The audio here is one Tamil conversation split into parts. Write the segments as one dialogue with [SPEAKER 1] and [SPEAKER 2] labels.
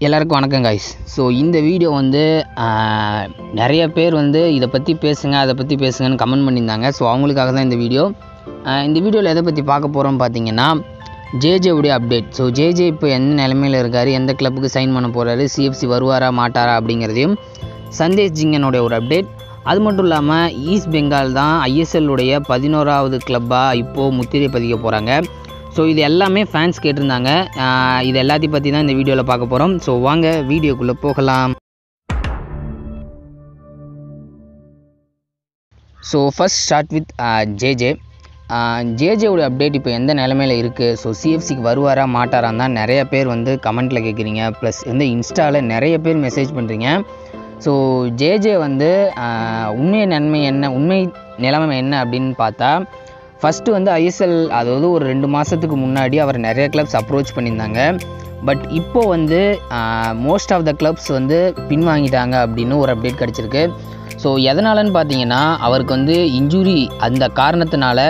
[SPEAKER 1] எல்லாருக்கும் வணக்கம் காய்ஸ் ஸோ இந்த வீடியோ வந்து நிறைய பேர் வந்து இதை பற்றி பேசுங்க அதை பற்றி பேசுங்கன்னு கமெண்ட் பண்ணியிருந்தாங்க. ஸோ அவங்களுக்காக தான் இந்த வீடியோ இந்த வீடியோவில் எதை பற்றி பார்க்க போகிறோம் பார்த்தீங்கன்னா ஜேஜேவுடைய அப்டேட் ஸோ ஜேஜே இப்போ எந்த நிலமையில் இருக்கார் எந்த கிளப்புக்கு சைன் பண்ண போகிறாரு சிஎஃப்சி வருவாரா மாட்டாரா அப்படிங்கிறதையும் சந்தேஷ் ஜிங்கனுடைய ஒரு அப்டேட் அது மட்டும் இல்லாமல் ஈஸ்ட் பெங்கால் தான் ஐஎஸ்எல்லுடைய பதினோராவது கிளப்பாக இப்போது முத்திரை பதிக்க போகிறாங்க ஸோ இது எல்லாமே ஃபேன்ஸ் கேட்டிருந்தாங்க. இது எல்லாத்தையும் பற்றி தான் இந்த வீடியோவில் பார்க்க போகிறோம் ஸோ வாங்க வீடியோக்குள்ளே போகலாம். So first start with Jeje ஜேஜேவோட update இப்போ எந்த நிலமையில இருக்குது ஸோ சிஎஃப்சிக்கு வருவாரா மாட்டாரா தான் நிறைய பேர் வந்து கமெண்ட்டில் கேட்குறீங்க ப்ளஸ் வந்து இன்ஸ்டாவில் நிறைய பேர் மெசேஜ் பண்ணுறீங்க ஸோ ஜேஜே வந்து உண்மை நன்மை என்ன உண்மை நிலைமை என்ன அப்படின்னு பார்த்தா ஃபஸ்ட்டு வந்து ஐஎஸ்எல் அதாவது ஒரு ரெண்டு மாதத்துக்கு முன்னாடி அவர் நிறைய கிளப்ஸ் அப்ரோச் பண்ணியிருந்தாங்க. பட் இப்போ வந்து மோஸ்ட் ஆஃப் த கிளப்ஸ் வந்து பின்வாங்கிட்டாங்க அப்படின்னு ஒரு அப்டேட் கிடச்சிருக்கு. ஸோ எதனாலன்னு பார்த்தீங்கன்னா அவருக்கு வந்து இன்ஜுரி அந்த காரணத்தினால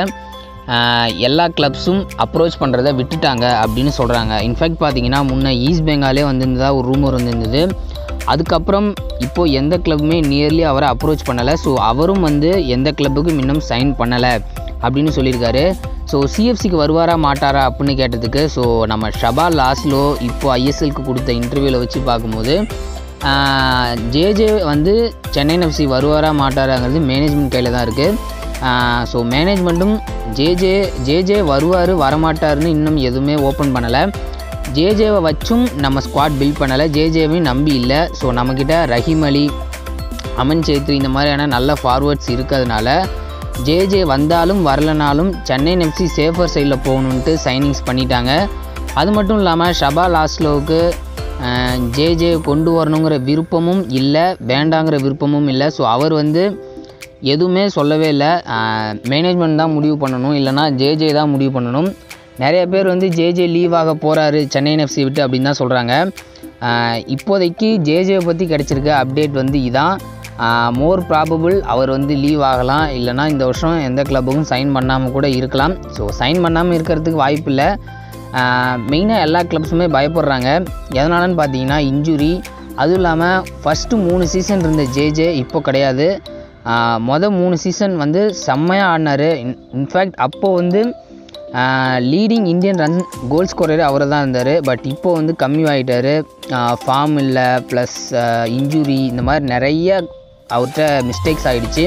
[SPEAKER 1] எல்லா கிளப்ஸும் அப்ரோச் பண்ணுறத விட்டுட்டாங்க அப்படின்னு சொல்கிறாங்க இன்ஃபேக்ட் பார்த்தீங்கன்னா முன்னே ஈஸ்ட் பெங்காலே வந்திருந்ததா ஒரு ரூமர் வந்திருந்தது. அதுக்கப்புறம் இப்போது எந்த கிளப்புமே நியர்லி அவரை அப்ரோச் பண்ணலை. ஸோ அவரும் வந்து எந்த கிளப்புக்கும் இன்னும் சைன் பண்ணலை. அப்படின்னு சொல்லியிருக்காரு. ஸோ சிஎஃப்சிக்கு வருவாரா மாட்டாரா அப்படின்னு கேட்டதுக்கு ஸோ நம்ம ஷபா லாஸ்லோ இப்போ ஐஎஸ்எல்க்கு கொடுத்த இன்டர்வியூவில் வச்சு பார்க்கும்போது ஜேஜே வந்து சென்னை எஃப்சி வருவாரா மாட்டாராங்கிறது மேனேஜ்மெண்ட் கையில் தான் இருக்குது ஸோ மேனேஜ்மெண்ட்டும் ஜேஜே ஜேஜே வருவார் வரமாட்டாருன்னு இன்னும் எதுவுமே ஓப்பன் பண்ணலை. ஜேஜேவை வச்சும் நம்ம ஸ்குவாட் பில்ட் பண்ணலை. ஜேஜேவையும் நம்பி இல்லை. ஸோ நம்மக்கிட்ட ரஹீம் அலி அமன் சேத்ரி இந்த மாதிரியான நல்ல ஃபார்வர்ட்ஸ் இருக்கிறதுனால ஜேஜே வந்தாலும் வரலனாலும் சென்னை எஃப்சி சேஃபர் சைடில் போகணுன்ட்டு சைனிங்ஸ் பண்ணிட்டாங்க. அது மட்டும் இல்லாமல் ஷபா லாஸ்லோவுக்கு ஜேஜே கொண்டு வரணுங்கிற விருப்பமும் இல்லை வேண்டாங்கிற விருப்பமும் இல்லை. ஸோ அவர் வந்து எதுவுமே சொல்லவே இல்லை. மேனேஜ்மெண்ட் தான் முடிவு பண்ணணும். இல்லைனா ஜேஜே தான் முடிவு பண்ணணும். நிறைய பேர் வந்து ஜேஜே லீவ் ஆக போகிறாரு சென்னை எஃப்சி விட்டு அப்படின்னு தான் சொல்கிறாங்க இப்போதைக்கு ஜேஜேவை பற்றி கிடச்சிருக்க அப்டேட் வந்து இதான். மோர் ப்ராபபிள் அவர் வந்து லீவ் ஆகலாம். இல்லைனா இந்த வருஷம் எந்த கிளப்புக்கும் சைன் பண்ணாமல் கூட இருக்கலாம். ஸோ சைன் பண்ணாமல் இருக்கிறதுக்கு வாய்ப்பு இல்லை. மெயினாக எல்லா கிளப்ஸுமே பயப்படுறாங்க. எதனாலன்னு பார்த்தீங்கன்னா இன்ஜுரி அதுவும் இல்லாமல் ஃபஸ்ட்டு மூணு சீசன் இருந்த ஜேஜே இப்போ கிடையாது. மொதல் மூணு சீசன் வந்து செம்மையாக ஆடினார். இன்ஃபேக்ட் அப்போது வந்து leading Indian run goal scorer அவர் தான் இருந்தார். பட் இப்போ வந்து கம்மி ஆகிட்டார் ஃபார்ம் இல்லை ப்ளஸ் இன்ஜுரி இந்த மாதிரி நிறைய அவர்கிட்ட மிஸ்டேக்ஸ் ஆகிடுச்சு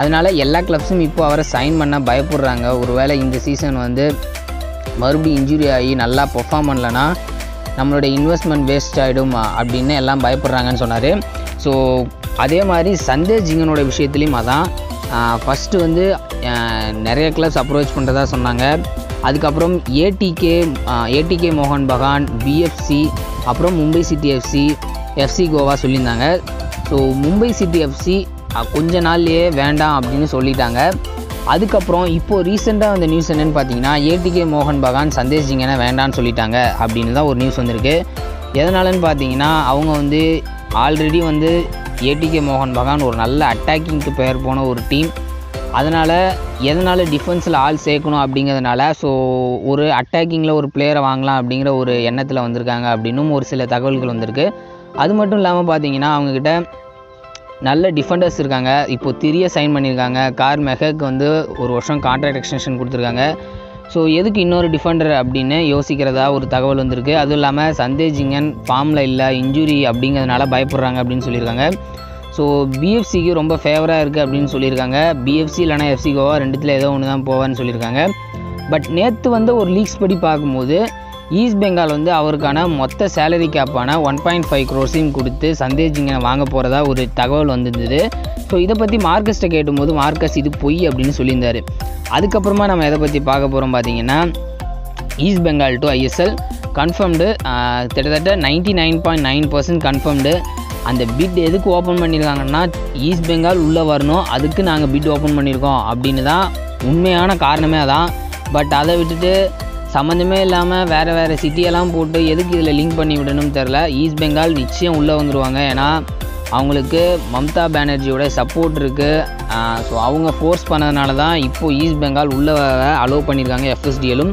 [SPEAKER 1] அதனால் எல்லா கிளப்ஸும் இப்போ அவரை சைன் பண்ண பயப்படுறாங்க. ஒருவேளை இந்த சீசன் வந்து மறுபடியும் இன்ஜுரி ஆகி நல்லா பெர்ஃபார்ம் பண்ணலன்னா நம்மளோட இன்வெஸ்ட்மெண்ட் வேஸ்ட் ஆகிடும் அப்படின்னு எல்லாம் பயப்படுறாங்கன்னு சொன்னார். ஸோ அதே மாதிரி சந்தேஷ் ஜிங்கனோட விஷயத்துலையும் அதான். ஃபஸ்ட்டு வந்து நிறைய கிளப்ஸ் அப்ரோச் பண்ணுறதா சொன்னாங்க. அதுக்கப்புறம் ஏடிகே ஏடிகே மோகன் பகான் பிஎஃப்சி அப்புறம் Mumbai City FC FC Goa சொல்லியிருந்தாங்க. ஸோ மும்பை சிட்டி எஃப்சி கொஞ்ச நாள்லேயே வேண்டாம் அப்படின்னு சொல்லிட்டாங்க. அதுக்கப்புறம் இப்போது ரீசெண்டாக வந்த நியூஸ் என்னென்னு பார்த்தீங்கன்னா ஏடிகே மோகன் பகான் சந்தேஷ் ஜிங்கனை வேண்டான்னு சொல்லிட்டாங்க அப்படின்னு தான் ஒரு நியூஸ் வந்திருக்கு. எதனாலன்னு பார்த்தீங்கன்னா அவங்க வந்து ஆல்ரெடி வந்து ஏடிகே மோகன் பகான் ஒரு நல்ல அட்டாக்கிங்க்கு பெயர் போன ஒரு டீம் அதனால் எதனால் டிஃபென்ஸில் ஆள் சேர்க்கணும் அப்படிங்கிறதுனால ஸோ ஒரு அட்டாக்கிங்கில் ஒரு பிளேயரை வாங்கலாம் அப்படிங்கிற ஒரு எண்ணத்தில் வந்திருக்காங்க அப்படின்னும் ஒரு சில தகவல்கள் வந்திருக்கு. அது மட்டும் இல்லாமல் பார்த்தீங்கன்னா அவங்கக்கிட்ட நல்ல டிஃபெண்டர்ஸ் இருக்காங்க. இப்போ திரிய சைன் பண்ணியிருக்காங்க. கார் மெஹக்கு வந்து ஒரு வருஷம் கான்ட்ராக்ட் எக்ஸ்டென்ஷன் கொடுத்துருக்காங்க. ஸோ எதுக்கு இன்னொரு டிஃபெண்டர் அப்படின்னு யோசிக்கிறதா ஒரு தகவல் வந்திருக்கு. அதுவும் இல்லாமல் சந்தேஜிங்கன் ஃபார்மில் இல்லை இன்ஜுரி அப்படிங்கிறதுனால பயப்படுறாங்க அப்படின்னு சொல்லியிருக்காங்க. ஸோ பிஎஃப்சிக்கு ரொம்ப ஃபேவராக இருக்குது அப்படின்னு சொல்லியிருக்காங்க. பிஎஃப்சி இல்லைனா எஃப்சி கோவா ரெண்டுத்தில் ஏதோ ஒன்று தான் போவான்னு சொல்லியிருக்காங்க. பட் நேற்று வந்து ஒரு லீக்ஸ் படி பார்க்கும்போது ஈஸ்ட் பெங்கால் வந்து அவருக்கான மொத்த சேலரி கேப்பான ஒன் பாயிண்ட் ஃபைவ் க்ரோஸையும் கொடுத்து சந்தேஷ் ஜிங்கனை வாங்க போகிறதா ஒரு தகவல் வந்திருந்தது. ஸோ இதை பற்றி மார்க்கஸ்ட்டை கேட்டும்போது மார்க்கஸ் இது பொய் அப்படின்னு சொல்லியிருந்தார். அதுக்கப்புறமா நம்ம எதை பற்றி பார்க்க போகிறோம் பார்த்தீங்கன்னா East Bengal to ISL confirmed கிட்டத்தட்ட ninety nine point nine percent confirmed அந்த பிட் எதுக்கு ஓப்பன் பண்ணியிருக்காங்கன்னா ஈஸ்ட் பெங்கால் உள்ளே வரணும் அதுக்கு நாங்கள் பிட் ஓப்பன் பண்ணியிருக்கோம் அப்படின்னு தான் உண்மையான காரணமே அதான். பட் அதை விட்டுட்டு சம்மந்தமே இல்லாமல் வேறு வேறு சிட்டியெல்லாம் போட்டு எதுக்கு இதில் லிங்க் பண்ணி விடணும்னு தெரில ஈஸ்ட் பெங்கால் நிச்சயம் உள்ளே வந்துடுவாங்க ஏன்னா அவங்களுக்கு மம்தா பானர்ஜியோட சப்போர்ட் இருக்குது ஸோ அவங்க ஃபோர்ஸ் பண்ணதுனால தான் இப்போது ஈஸ்ட் பெங்கால் உள்ளே அலோவ் பண்ணியிருக்காங்க எஃப்எஸ்டிஎலும்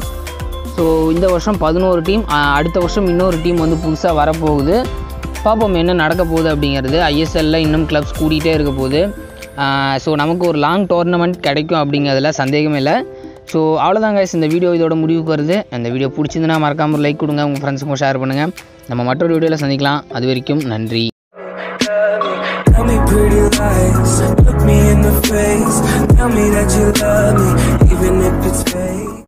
[SPEAKER 1] ஸோ இந்த வருஷம் பதினோரு டீம் அடுத்த வருஷம் இன்னொரு டீம் வந்து புதுசாக வரப்போகுது. பார்ப்போம் என்ன நடக்க போகுது அப்படிங்கிறது. ஐஎஸ்எல்ல இன்னும் கிளப்ஸ் கூட்டிகிட்டே இருக்க போகுது. ஸோ நமக்கு ஒரு லாங் டோர்னமெண்ட் கிடைக்கும் அப்படிங்கிறதுல சந்தேகமே இல்லை. ஸோ அவ்வளோதான் கைஸ் இந்த வீடியோ இதோட முடிவுக்கு வருது. அந்த வீடியோ பிடிச்சிருந்துன்னா மறக்காமல் ஒரு லைக் கொடுங்க. உங்கள் ஃப்ரெண்ட்ஸுக்கும் ஷேர் பண்ணுங்கள் நம்ம மற்றொரு வீடியோவில் சந்திக்கலாம். அது வரைக்கும் நன்றி.
[SPEAKER 2] Tell me pretty lies, look me in the face. Tell me that you love me, even if it's fake.